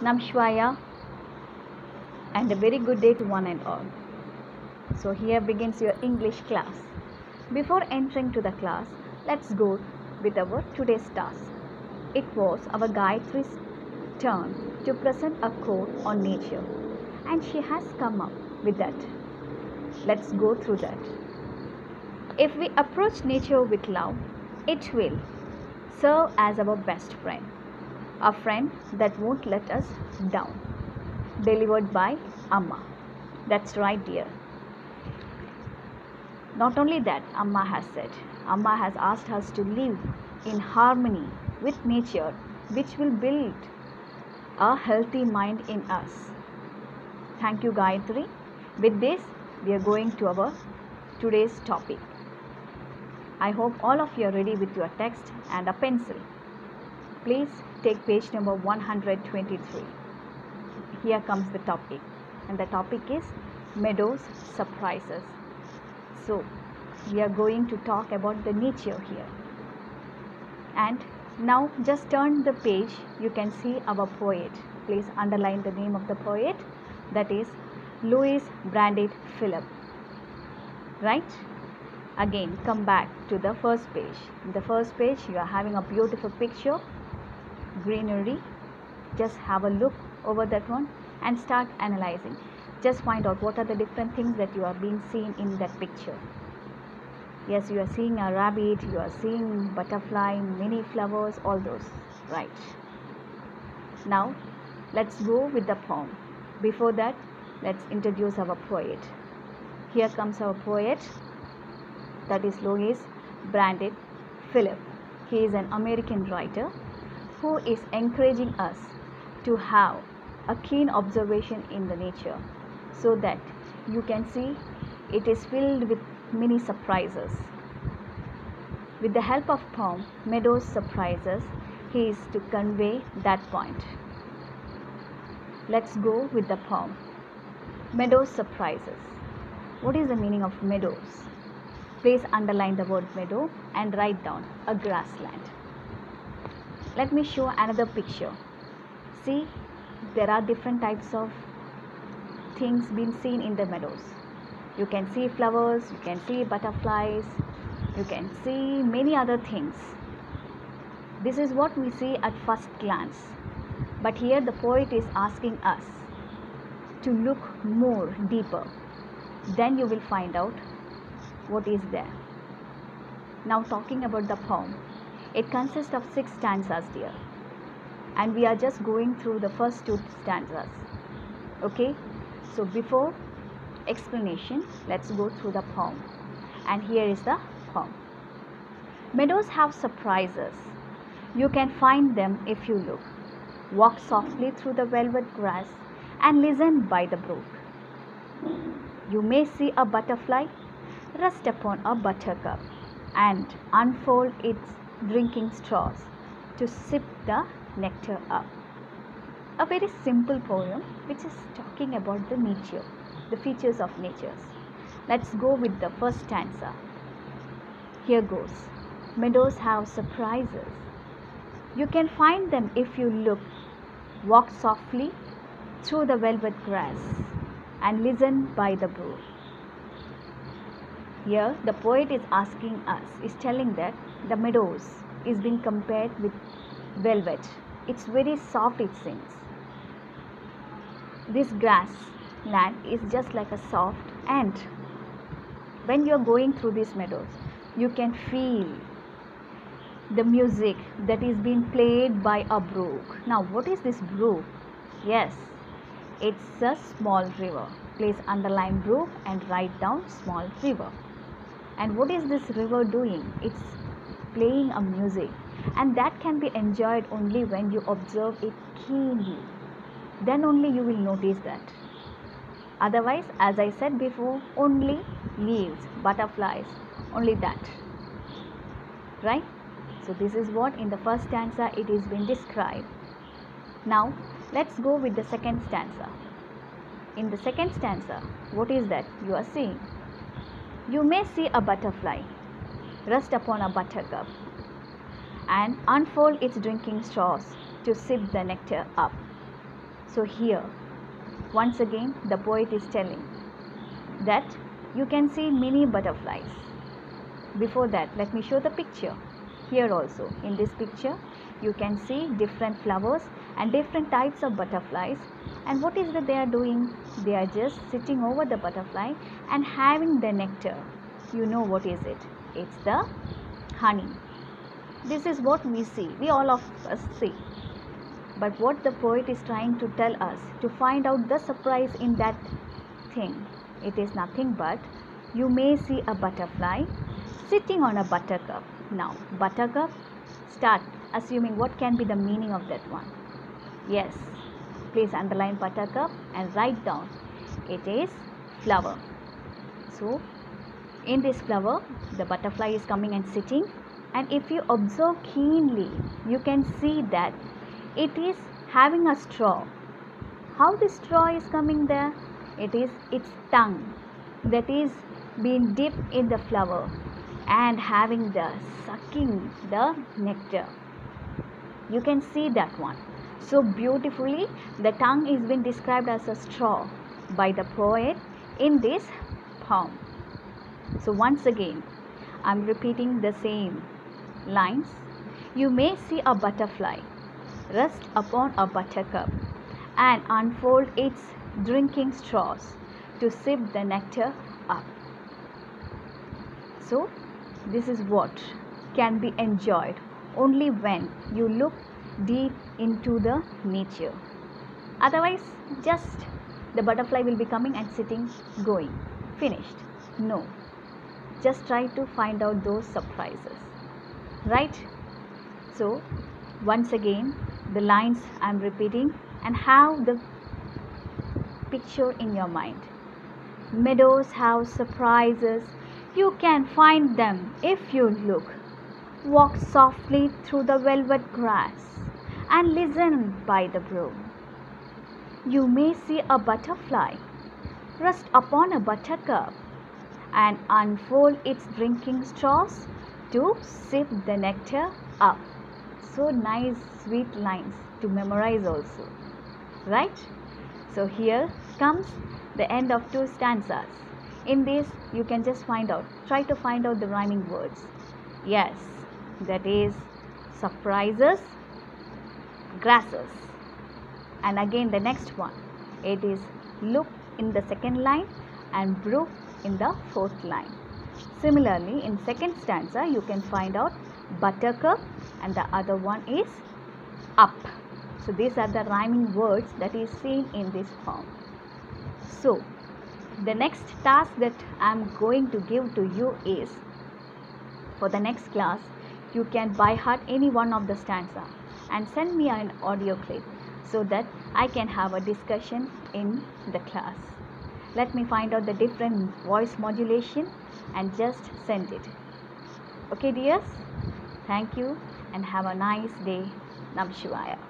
Nam Shivaya and a very good day to one and all. So here begins your English class. Before entering to the class, let's go with our today's task. It was our Gayatri's turn to present a quote on nature and she has come up with that. Let's go through that. If we approach nature with love, it will serve as our best friend, a friend that won't let us down. Delivered by Amma. That's right, dear. Not only that, Amma has said, Amma has asked us to live in harmony with nature, which will build a healthy mind in us. Thank you, Gayatri. With this, we are going to our today's topic. I hope all of you are ready with your text and a pencil. Please take page number 123. Here comes the topic, and the topic is Meadows Surprises. So, we are going to talk about the nature here. And now, just turn the page, you can see our poet. Please underline the name of the poet that is Louis Brandeis Philip. Right? Again, come back to the first page. In the first page, you are having a beautiful picture, greenery. Just have a look over that one and start analyzing. Just find out what are the different things that you are being seen in that picture. Yes, you are seeing a rabbit, you are seeing butterfly, many flowers, all those. Right. Now, let's go with the poem. Before that, let's introduce our poet. Here comes our poet, that is Louis Brandeis Philip. He is an American writer who is encouraging us to have a keen observation in the nature so that you can see it is filled with many surprises. With the help of poem Meadows Surprises, he is to convey that point. Let's go with the poem. Meadows Surprises. What is the meaning of meadows? Please underline the word meadow and write down a grassland. Let me show another picture. See, there are different types of things being seen in the meadows. You can see flowers, you can see butterflies, you can see many other things. This is what we see at first glance. But here the poet is asking us to look more deeper. Then you will find out what is there. Now, talking about the poem, it consists of six stanzas, dear, and we are just going through the first two stanzas. Okay, so before explanation, let's go through the poem, and here is the poem. Meadows have surprises. You can find them if you look. Walk softly through the velvet grass and listen by the brook. You may see a butterfly rest upon a buttercup and unfold its drinking straws to sip the nectar up. A very simple poem which is talking about the nature, the features of natures. Let's go with the first stanza. Here goes. Meadows have surprises. You can find them if you look. Walk softly through the velvet grass and listen by the brook. Here, the poet is asking us, is telling that the meadows is being compared with velvet. It's very soft, it seems. This grass land is just like a soft, ant. when you are going through these meadows, you can feel the music that is being played by a brook. Now, what is this brook? Yes, it's a small river. Please underline brook and write down small river. And what is this river doing? It's playing a music, and that can be enjoyed only when you observe it keenly. Then only you will notice that. Otherwise, as I said before, only leaves, butterflies, only that. Right? So, this is what in the first stanza it is been described. Now, let's go with the second stanza. In the second stanza, what is that you are seeing? You may see a butterfly rest upon a buttercup and unfold its drinking straws to sip the nectar up. So, here once again the poet is telling that you can see many butterflies. Before that, let me show the picture. Here also, in this picture, you can see different flowers and different types of butterflies. And what is that they are doing? They are just sitting over the butterfly and having the nectar. You know what is it? It's the honey. This is what we see, we all of us see. But what the poet is trying to tell us to find out the surprise in that thing, it is nothing but you may see a butterfly sitting on a buttercup. Now, buttercup, start assuming what can be the meaning of that one. Yes, please underline buttercup and write down it is flower. So, in this flower, the butterfly is coming and sitting, and if you observe keenly, you can see that it is having a straw. How the straw is coming there? It is its tongue that is being dipped in the flower and having the sucking the nectar. You can see that one. So beautifully, the tongue is being described as a straw by the poet in this poem. So once again, I'm repeating the same lines. You may see a butterfly rest upon a buttercup and unfold its drinking straws to sip the nectar up. So, this is what can be enjoyed only when you look deep into the nature. Otherwise, just the butterfly will be coming and sitting, going, finished. No, just try to find out those surprises, right? So, once again, the lines I'm repeating and have the picture in your mind. Meadows have surprises. You can find them if you look. Walk softly through the velvet grass and listen by the broom. You may see a butterfly rest upon a buttercup and unfold its drinking straws to sip the nectar up. So nice sweet lines to memorize also right? So here comes the end of two stanzas. In this you can just find out try to find out the rhyming words. Yes that is surprises grasses and again the next one it is look in the second line and brook in the fourth line similarly in second stanza you can find out buttercup and the other one is up. So these are the rhyming words that is seen in this form. So the next task that I am going to give to you is for the next class you can by heart any one of the stanza and send me an audio clip so that I can have a discussion in the class. Let me find out the different voice modulation and just send it. Okay dears? Thank you and have a nice day. Nam Shivaya.